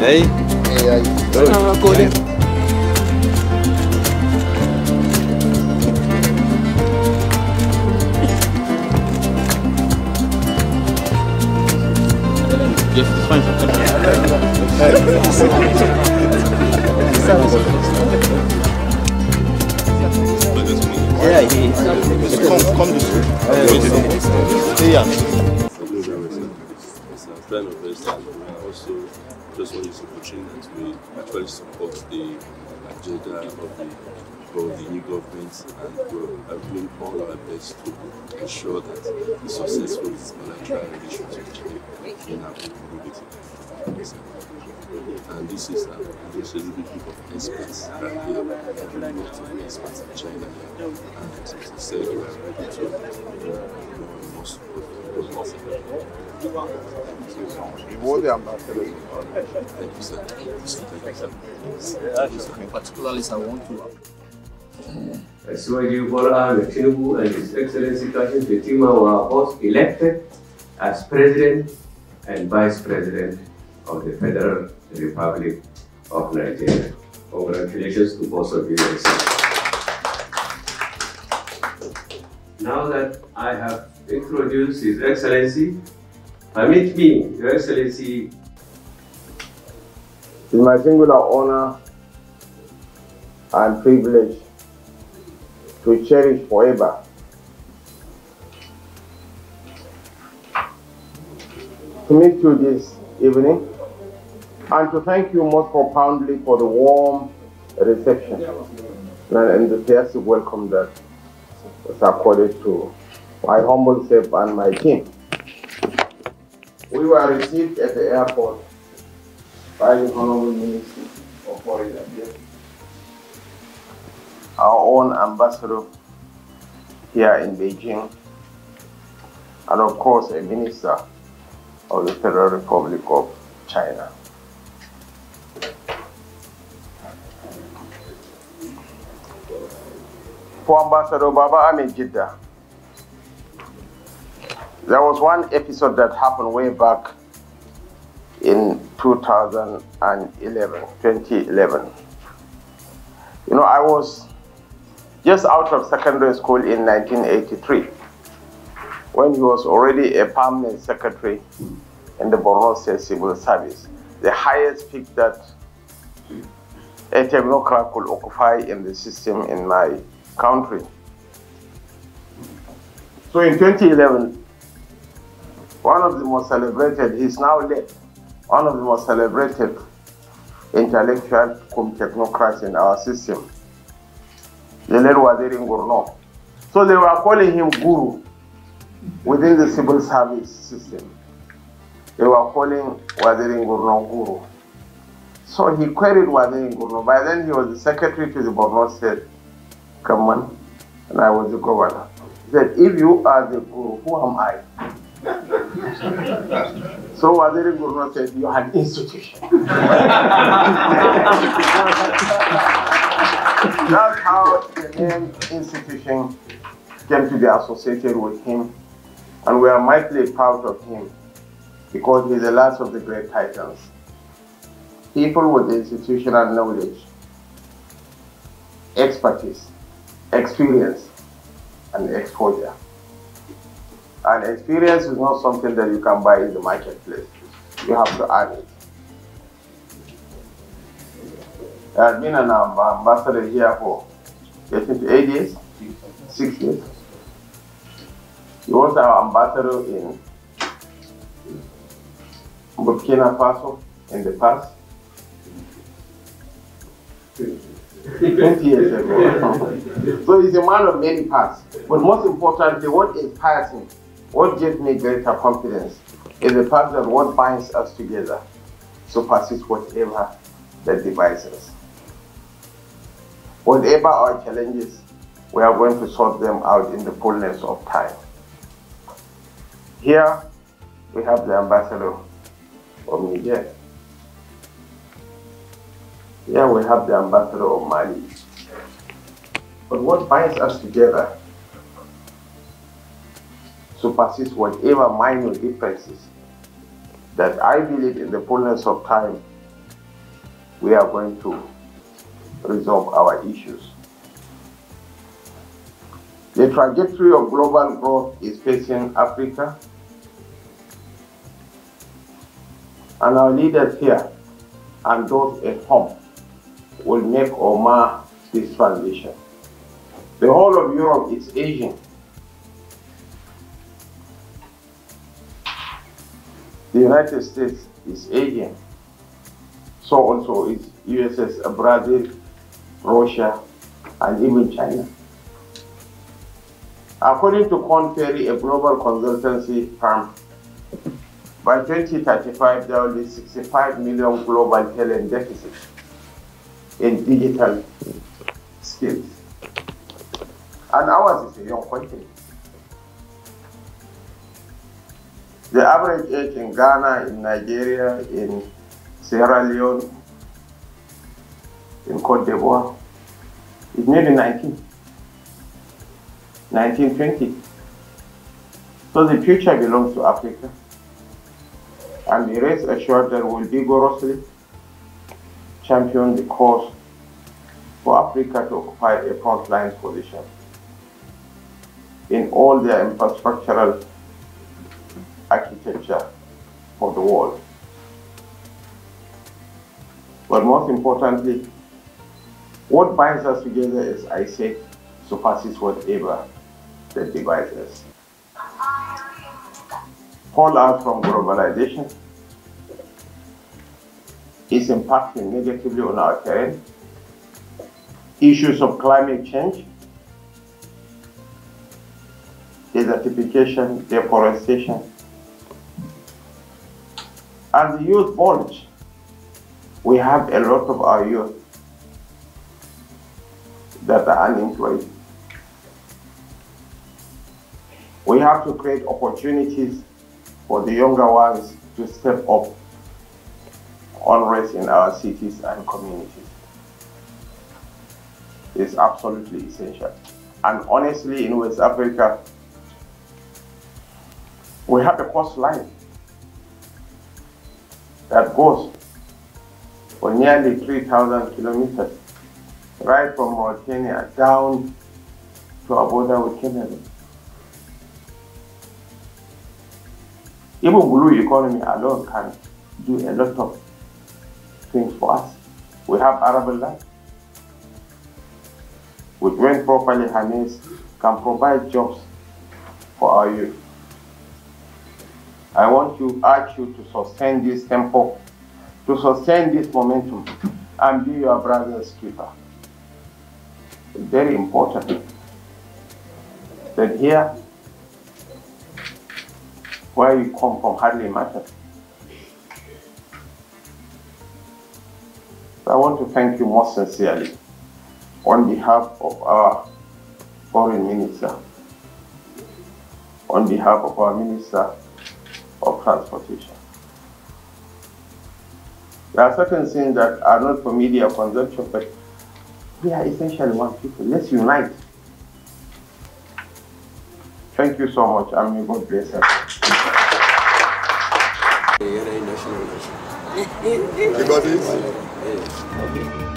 Hey. Hey, hey. Yeah, come, come this way. Yeah. Just want this opportunity that we actually support the agenda of the of the new government and we're doing all our best to ensure that the successful bilateral relations with China in our community. And this is uh, a little bit of experts that are here, every lot of experts in China. And as I said, we are ready to uh, more support. Ambassador. Thank you, sir. Particularly i want to Asiwaju Bola Ahmed Tinubu and His Excellency Kashim Shettima were both elected as President and Vice President of the Federal Republic of Nigeria. Congratulations to both of you. Now that I have introduced His Excellency, permit me, Your Excellency, It is my singular honor and privilege to cherish forever to meet you this evening and to thank you most profoundly for the warm reception and the enthusiastic welcome that was accorded to my humble self and my team. We were received at the airport by the Honorable Minister of Foreign Affairs, our own ambassador here in Beijing, and of course a minister of the Federal Republic of China. For Ambassador Baba Ahmed Jidda, there was one episode that happened way back in 2011, 2011. You know, I was just out of secondary school in 1983 when he was already a permanent secretary in the Borno State Civil Service, the highest peak that a technocrat could occupy in the system in my country. So in 2011, one of the most celebrated, he's now left, one of the most celebrated intellectual technocrats in our system, the late Waziri Ngurno. So they were calling him Guru within the civil service system. They were calling Waziri Ngurno Guru. So he queried Waziri Ngurno. By then he was the secretary to the Borno State government, and I was the governor. He said, if you are the Guru, who am I? So Waziri Gurno said, you are an institution. That's how the name institution came to be associated with him. And we are mightily proud of him because he's the last of the great titans. People with institutional knowledge, expertise, experience, and exposure. And experience is not something that you can buy in the marketplace. You have to earn it. I have been an ambassador here for eight years, six years. He was our ambassador in Burkina Faso in the past. 20 years ago. so he's a man of many parts. But most importantly, what inspires him what gives me greater confidence is the fact that what binds us together surpasses whatever that divides us. Whatever our challenges, we are going to sort them out in the fullness of time. Here, we have the ambassador of Niger. Here we have the ambassador of Mali. But what binds us together supersedes whatever minor differences that I believe in the fullness of time we are going to resolve our issues. The trajectory of global growth is facing Africa and our leaders here and those at home will make or mar this transition. The whole of Europe is Asian. The United States is Asian. So also is USS Brazil, Russia, and even China. According to Korn Ferry, a global consultancy firm, by 2035 there will be 65 million global talent deficit in digital skills. And ours is a young country. The average age in Ghana, in Nigeria, in Sierra Leone, in Cote d'Ivoire is nearly 19, 19, 20. So the future belongs to Africa. And the rest assured that will vigorously champion the cause for Africa to occupy a frontline position in all their infrastructural architecture for the world. But most importantly, what binds us together, as I said, surpasses whatever that divides us. Fallout from globalization is impacting negatively on our terrain. Issues of climate change, desertification, deforestation, and the youth bulge. We have a lot of our youth that are unemployed. We have to create opportunities for the younger ones to step up unrest in our cities and communities. is absolutely essential. And honestly, in West Africa, we have a coastline that goes for nearly 3,000 kilometers, right from Mauritania down to our border with Canada. Even blue economy alone can do a lot of things for us. We have arable land, which when properly harnessed can provide jobs for our youth. I want to urge you to sustain this tempo, to sustain this momentum, and be your brother's keeper. It's very important that here, where you come from hardly matters. I want to thank you most sincerely on behalf of our foreign minister, on behalf of our minister of transportation. There are certain things that are not for media consumption, but we are essentially one people. Let's unite. Thank you so much, and may God bless us. You got? Eh.